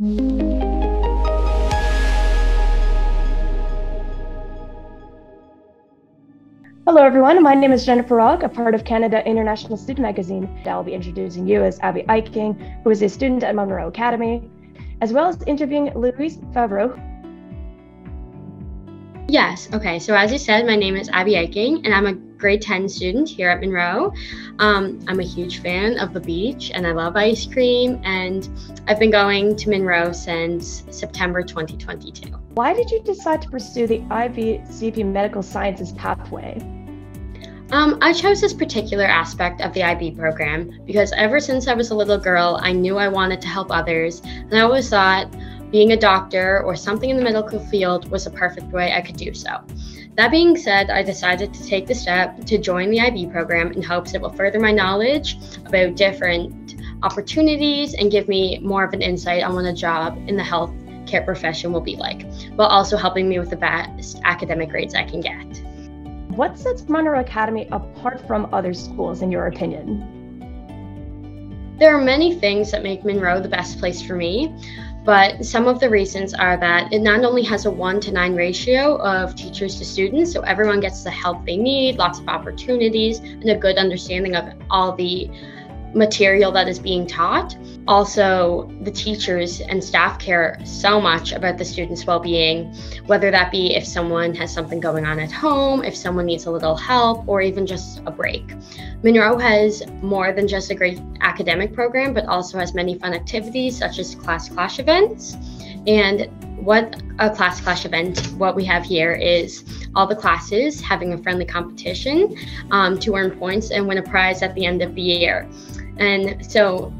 Hello, everyone. My name is Jennifer Rogg, a part of Canada International Student Magazine. I'll be introducing you as Abby Eyking, who is a student at Munro Academy, as well as interviewing Louise Favaro. Yes. Okay. So, as you said, my name is Abby Eyking, and I'm a grade 10 student here at Munro. Um, I'm a huge fan of the beach, and I love ice cream. And I've been going to Munro since September 2022. Why did you decide to pursue the IB Medical Sciences pathway? Um, I chose this particular aspect of the IB program because ever since I was a little girl, I knew I wanted to help others, and I always thought being a doctor or something in the medical field was a perfect way I could do so. That being said, I decided to take the step to join the IB program in hopes it will further my knowledge about different opportunities and give me more of an insight on what a job in the healthcare profession will be like, while also helping me with the best academic grades I can get. What sets Munro Academy apart from other schools, in your opinion? There are many things that make Munro the best place for me, but some of the reasons are that it not only has a 1 to 9 ratio of teachers to students, so everyone gets the help they need, lots of opportunities, and a good understanding of all the material that is being taught. Also, the teachers and staff care so much about the students' well being, whether that be if someone has something going on at home, if someone needs a little help, or even just a break. Munro has more than just a great academic program, but also has many fun activities such as class clash events. And what a class clash event, what we have here is all the classes having a friendly competition um, to earn points and win a prize at the end of the year. And so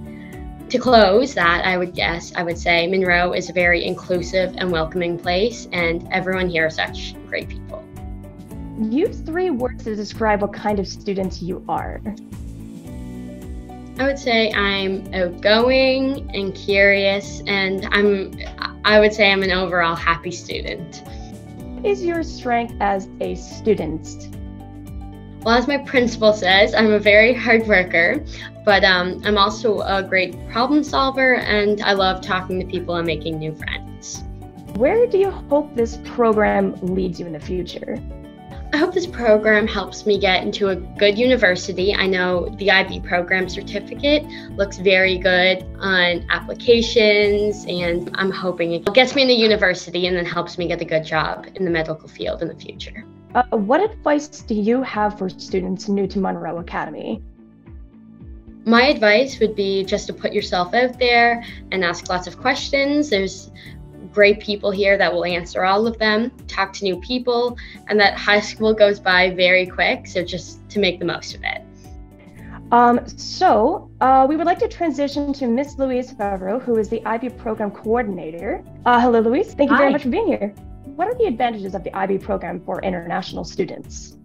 to close that, I would guess, I would say Munro is a very inclusive and welcoming place, and everyone here are such great people. Use three words to describe what kind of student you are. I would say I'm outgoing and curious, and I'm, I would say I'm an overall happy student. Is your strength as a student? Well, as my principal says, I'm a very hard worker, but um, I'm also a great problem solver and I love talking to people and making new friends. Where do you hope this program leads you in the future? I hope this program helps me get into a good university. I know the IB program certificate looks very good on applications, and I'm hoping it gets me into university and then helps me get a good job in the medical field in the future. Uh, what advice do you have for students new to Munro Academy? My advice would be just to put yourself out there and ask lots of questions. There's great people here that will answer all of them, talk to new people, and that high school goes by very quick. So just to make the most of it. Um, so uh, we would like to transition to Miss Louise Favaro, who is the IB program coordinator. Uh, hello, Louise. Thank you Hi. very much for being here. What are the advantages of the IB program for international students?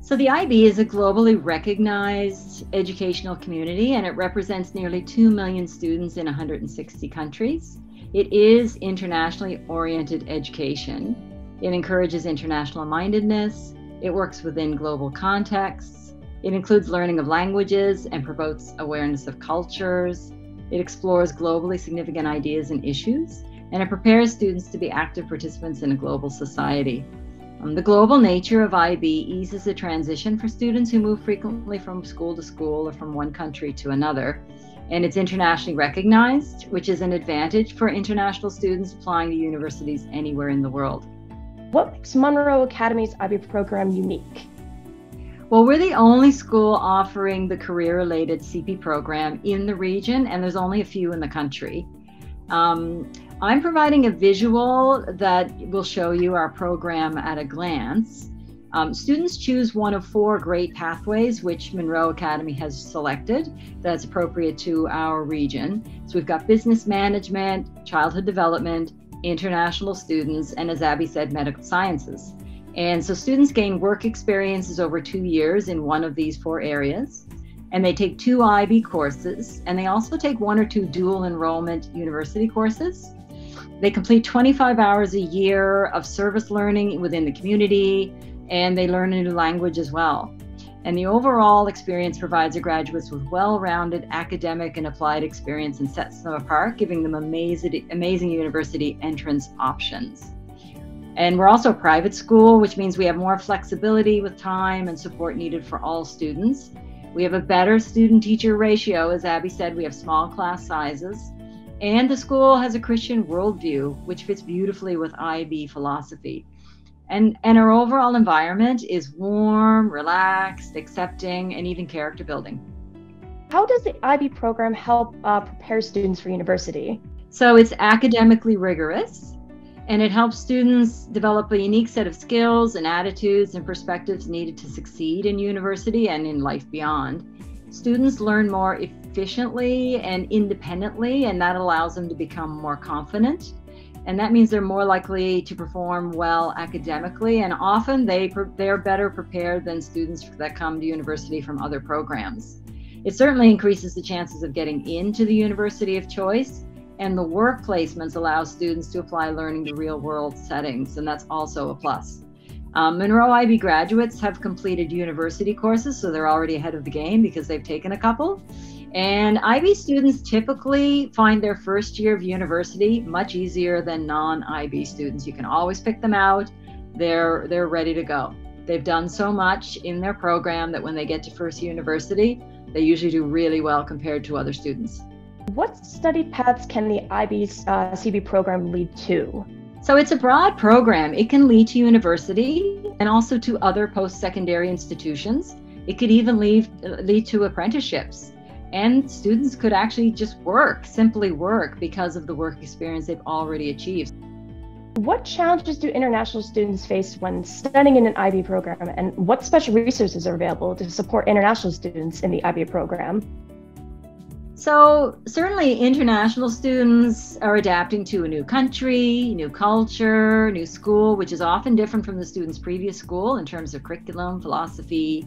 So, the IB is a globally recognized educational community and it represents nearly 2 million students in 160 countries. It is internationally oriented education. It encourages international mindedness. It works within global contexts. It includes learning of languages and promotes awareness of cultures. It explores globally significant ideas and issues. And it prepares students to be active participants in a global society. Um, the global nature of IB eases the transition for students who move frequently from school to school or from one country to another. And it's internationally recognized, which is an advantage for international students applying to universities anywhere in the world. What makes Munro Academy's IB program unique? Well, we're the only school offering the career related CP program in the region, and there's only a few in the country. Um, I'm providing a visual that will show you our program at a glance. Um, students choose one of four great pathways which Munro Academy has selected that's appropriate to our region. So we've got business management, childhood development, international students, and as Abby said, medical sciences. And so students gain work experiences over two years in one of these four areas. And they take two IB courses, and they also take one or two dual enrollment university courses. They complete 25 hours a year of service learning within the community, and they learn a new language as well. And the overall experience provides the graduates with well rounded academic and applied experience and sets them apart, giving them amazing, amazing university entrance options. And we're also a private school, which means we have more flexibility with time and support needed for all students. We have a better student teacher ratio. As Abby said, we have small class sizes. And the school has a Christian worldview, which fits beautifully with IB philosophy. And, and our overall environment is warm, relaxed, accepting, and even character building. How does the IB program help uh, prepare students for university? So it's academically rigorous and it helps students develop a unique set of skills and attitudes and perspectives needed to succeed in university and in life beyond. Students learn more efficiently and independently, and that allows them to become more confident and that means they're more likely to perform well academically and often they they're better prepared than students that come to university from other programs it certainly increases the chances of getting into the university of choice and the work placements allow students to apply learning to real world settings and that's also a plus um, munro ib graduates have completed university courses so they're already ahead of the game because they've taken a couple and IB students typically find their first year of university much easier than non-IB students. You can always pick them out. They're they're ready to go. They've done so much in their program that when they get to first university, they usually do really well compared to other students. What study paths can the IB uh, CP program lead to? So it's a broad program. It can lead to university and also to other post-secondary institutions. It could even lead, lead to apprenticeships and students could actually just work, simply work, because of the work experience they've already achieved. What challenges do international students face when studying in an IB program, and what special resources are available to support international students in the IB program? So, certainly, international students are adapting to a new country, new culture, new school, which is often different from the student's previous school in terms of curriculum, philosophy,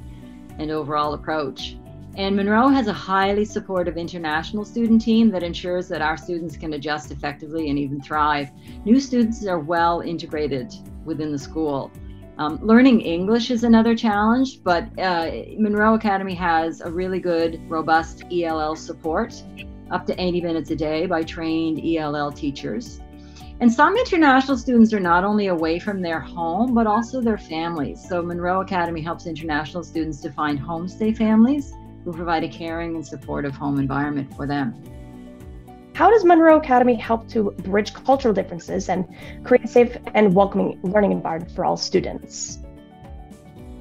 and overall approach. And Munro has a highly supportive international student team that ensures that our students can adjust effectively and even thrive. New students are well integrated within the school. Um, learning English is another challenge, but uh, Munro Academy has a really good, robust ELL support, up to 80 minutes a day by trained ELL teachers. And some international students are not only away from their home, but also their families. So Munro Academy helps international students to find homestay families who provide a caring and supportive home environment for them. How does Munro Academy help to bridge cultural differences and create a safe and welcoming learning environment for all students?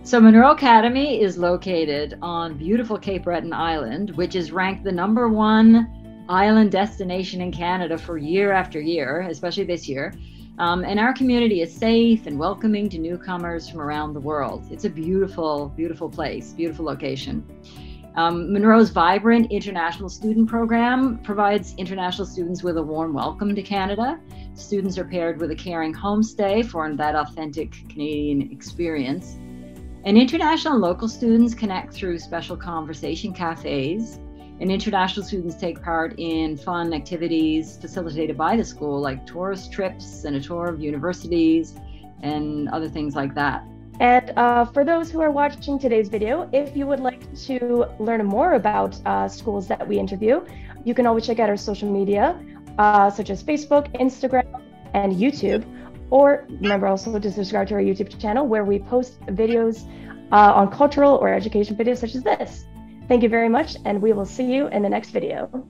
So, Munro Academy is located on beautiful Cape Breton Island, which is ranked the number one island destination in Canada for year after year, especially this year. Um, and our community is safe and welcoming to newcomers from around the world. It's a beautiful, beautiful place, beautiful location. Um, Munro's vibrant international student program provides international students with a warm welcome to Canada. Students are paired with a caring homestay for that authentic Canadian experience. And international and local students connect through special conversation cafes. And international students take part in fun activities facilitated by the school, like tourist trips and a tour of universities and other things like that. And uh, for those who are watching today's video, if you would like to learn more about uh, schools that we interview, you can always check out our social media, uh, such as Facebook, Instagram, and YouTube. Or remember also to subscribe to our YouTube channel where we post videos uh, on cultural or education videos such as this. Thank you very much, and we will see you in the next video.